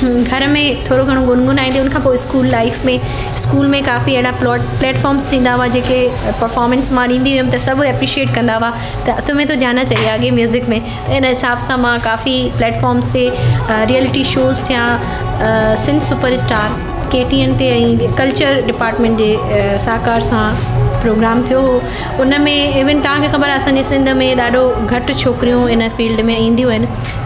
घर में थोरो घणो गुनगुनाईंदी उनखां पोइ स्कूल लाइफ में, स्कूल में काफ़ी अहिड़ा प्लॉट, प्लेटफॉर्म्स थींदा हुआ जेके परफॉर्मेंस माँ ॾींदी हुअमि त सभु एप्रिशिएट कंदा हुआ। त तुम्हें तो जाना चाहिए आगे म्यूज़िक में। त इन हिसाब सां माँ काफ़ी प्लेटफॉर्म्स ते रियलिटी शोज़ थिया Sindh superstar K T N ते ऐं कल्चर डिपार्टमेंट जे सहकार सां प्रोग्राम थियो हो। उन में इवन तव्हांखे ख़बर आहे, असांजे सिंध में ॾाढो घटि छोकिरियूं इन फ़ील्ड में ईंदियूं आहिनि।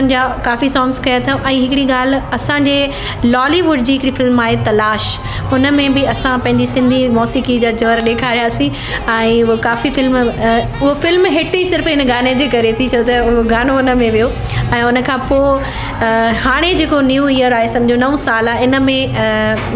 फिल्मनि जा काफ़ी सॉन्ग्स कया अथव। ऐं हिकिड़ी ॻाल्हि लॉलीवुड जी हिकिड़ी फ़िल्म आहे, तलाश। हुन में बि असां पंहिंजी सिंधी मौसीक़ी जा जवर ॾेखारियासीं। ऐं उहो काफ़ी फ़िल्म उहो फ़िल्म हिट ई सिर्फ़ु हिन गाने जे करे थी, छो त उहो गानो हुन में वियो। ऐं उनखां पोइ हाणे जेको न्यू ईयर आहे, सम्झो नओं साल आहे, इन में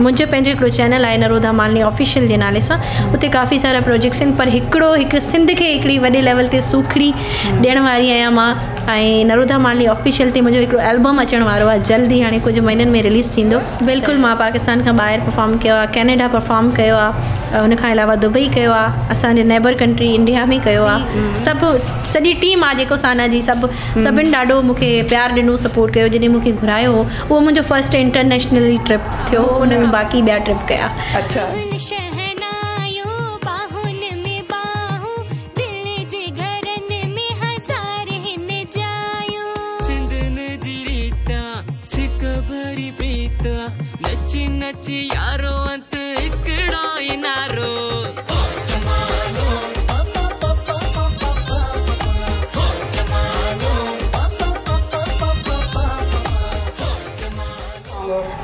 मुंहिंजो पंहिंजो हिकिड़ो चैनल आहे नरोदा मालनी ऑफिशियल जे नाले सां। उते काफ़ी सारा प्रोजेक्ट्स आहिनि, पर हिकिड़ो, हिकु सिंध खे हिकिड़ी वॾे लेवल ते सूखड़ी ॾियण वारी आहियाँ माँ। ऐं नरोदा मालनी ऑफिशियल ते मुंहिंजो हिकिड़ो एल्बम अचण वारो आहे जल्दी हाणे कुझु महीननि में रिलीज़ थींदो बिल्कुलु माँ पाकिस्तान खां ॿाहिरि परफॉर्म कयो आहे कैनेडा परफॉर्म कयो आहे हुनखां अलावा दुबई कयो आहे असांजे नेबर कंट्री इंडिया में कयो आहे सभु सॼी टीम आहे जेको साना जी सभु सभिनि ॾाढो मूंखे प्यारु ॾिनो सपोर्ट कयो जॾहिं मूंखे घुरायो हो उहो मुंहिंजो फस्ट इंटरनेशनली ट्रिप थियो हुन बाक़ी ॿिया ट्रिप कया अच्छा नची नची यारो अंत हिकिड़ो ई नारो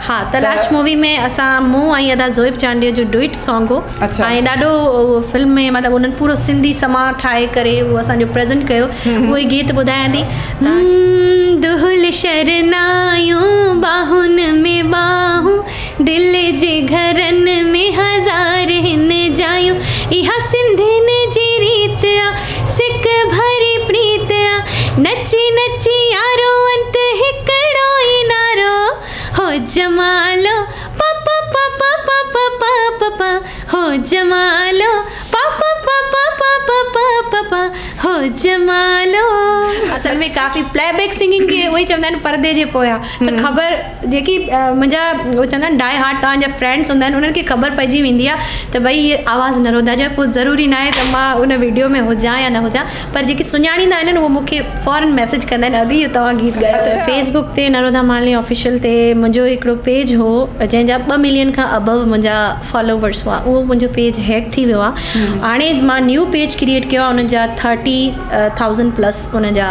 हा तलाश मूवी में असां मूं ऐं अदा ज़ोइब चांडीअ जो डुइट सॉन्ग हो ऐं ॾाढो फ़िल्म में मतिलबु उन्हनि पूरो सिंधी समा ठाहे करे उहो असांजो प्रेज़ेंट कयो उहो ई गीत ॿुधायां थी हो जमालो असल में काफ़ी प्लेबैक सिंगिंग खे उहे चवंदा आहिनि परदे जे पोयां। त ख़बर जेकी मुंहिंजा उहे चवंदा आहिनि डाई हार्ट तव्हांजा फ्रेंड्स हूंदा आहिनि उन्हनि खे ख़बर पइजी वेंदी आहे त भई हीअ आवाज़ु नरोदा जो पोइ ज़रूरी न आहे त माँ उन वीडियो में हुजां या न हुजां पर जेके सुञाणींदा आहिनि उहो मूंखे फॉरन मैसेज कंदा आहिनि। अदी तव्हां गीत ॻायो। त फेसबुक ते नरोदा मालनी ऑफिशियल ते मुंहिंजो हिकिड़ो पेज हो जंहिंजा ॿ मिलियन खां अबव मुंहिंजा फॉलोवर्स हुआ। उहो मुंहिंजो पेज हैक थी वियो आहे हाणे माँ न्यू पेज क्रिएट कयो आहे उन्हनि जा थर्टी थाउज़ेंड प्लस उन जा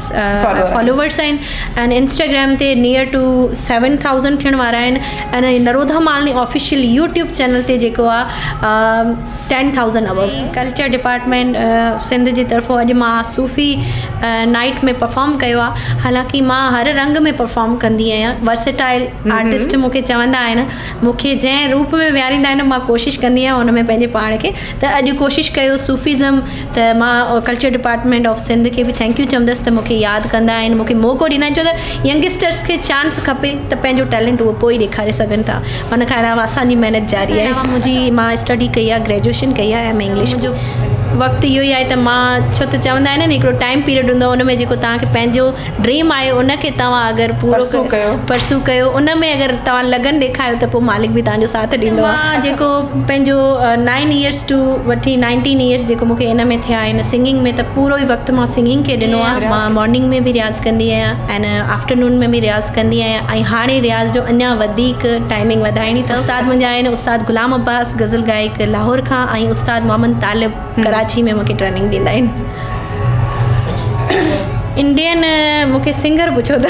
फॉलोवर्स आहिनि ऐं इंस्टाग्राम ते नियर टू सेवन थाउज़ेंड थियण वारा आहिनि ऐं नरोधा मालनी ऑफिशियल यूट्यूब चैनल ते जेको आहे ten thousand above culture department Sindh जी तरफ़ो अॼु माँ सूफ़ी नाइट में परफॉर्म कयो आहे हालाँकि माँ हर रंग में परफॉर्म कंदी आहियाँ. वर्सेटाइल आर्टिस्ट मूंखे चवंदा आहिनि मूंखे जंहिं रूप में विहारींदा आहिनि माँ कोशिशि कंदी आहियाँ हुन में पंहिंजे पाण खे. त अॼु कोशिशि कयो सूफ़िज़म त माँ कल्चर डिपार्टमेंट ऑफ़ सिंध खे बि थैंक यू चवंदसि त मूंखे यादि कंदा आहिनि मूंखे मौक़ो ॾींदा आहिनि। छो त यंगस्टर्स खे चांस खपे त पंहिंजो टैलेंट उहो पोइ ॾेखारे सघनि था। हुन खां अलावा असांजी महिनत जारी आहे। मुंहिंजी माँ स्टडी कई आहे ग्रेजुएशन कई आहे एम इंग्लिश जो वक़्तु इहो ई आहे त माँ छो त चवंदा आहिनि न हिकिड़ो टाइम पीरियड हूंदो आहे उन में जेको तव्हांखे पंहिंजो ड्रीम आहे उनखे तव्हां अगरि पूरो कयो। परसू कयो। उन में अगरि तव्हां लगन ॾेखारियो त पोइ मालिक बि तव्हांजो साथ ॾींदो आहे। जेको पंहिंजो नाइन ईयर्स टू वठी नाइनटीन ईयर्स जेको मूंखे इन में थिया आहिनि सिंगिंग में त पूरो ई वक़्तु माँ सिंगिंग खे ॾिनो आहे। माँ मॉर्निंग में बि रियाज़ कंदी आहियाँ ऐं आफ्टरनून में बि रियाज़ कंदी आहियाँ। ऐं हाणे रियाज़ जो अञा वधीक टाइमिंग वधाइणी त उस्ताद मुंहिंजा आहिनि उस्ताद गुलाम अब्बास गज़ल गायक लाहौर खां ऐं उस्ताद मोहम्मद तालिब कराची कराची में मुख्य ट्रेनिंग दी लाइन इंडियन मूंखे सिंगर पुछो त।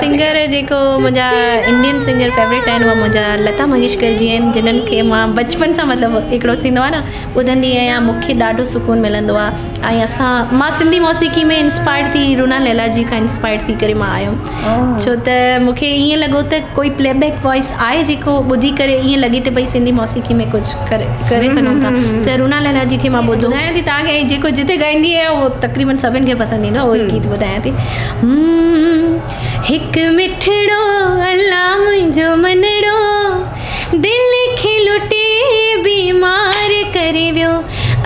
सिंगर जेको मुंहिंजा इंडियन सिंगर फेवरेट आहिनि उहा मुंहिंजा लता मंगेशकर जी आहिनि जिन्हनि खे माँ बचपन सां मतिलबु हिकिड़ो थींदो आहे न ॿुधंदी आहियाँ मूंखे ॾाढो सुकून मिलंदो आहे ऐं असां माँ सिंधी मौसीक़ी में इंस्पायर थी रूना लैला जी खां इंस्पायर थी करे माँ आयमि छो त मूंखे ईअं लॻो त कोई प्लेबैक वॉइस आहे जेको ॿुधी करे ईअं लॻे त भई सिंधी मौसीक़ी में कुझु करे करे सघूं था त रूना लैला जी खे माँ ॿुधो थी तव्हांखे जेको जिते ॻाईंदी आहे उहो तक़रीबन सभिनि खे पसंदि ईंदो आहे उहो गीत ॿुधायां थी हम्म, हिकु मिठड़ो अलाह मुंहिंजो मनड़ो। दिलि खे लुटे बीमार करे वियो।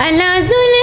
अला ज़ुल्म